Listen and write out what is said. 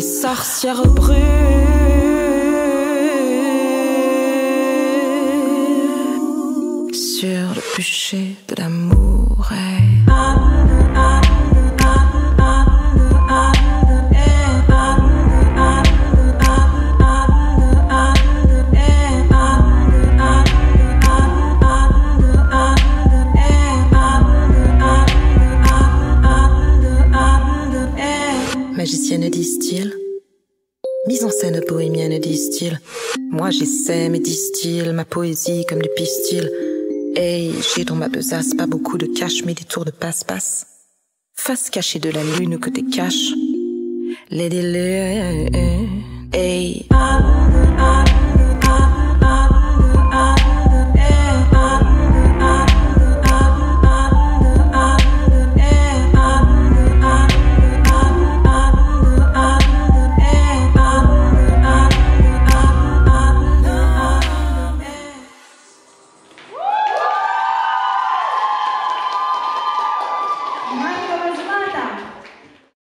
sorcière brûle sur le bûcher de l'amour. Magicienne disent-ils. Mise en scène bohémienne disent-ils. Moi j'essaie mais disent-ils Ma poésie comme du pistil. Hey, j'ai dans ma besace pas beaucoup de cash mais des tours de passe-passe. Face cachée de la lune que t'es cache Les délais Hey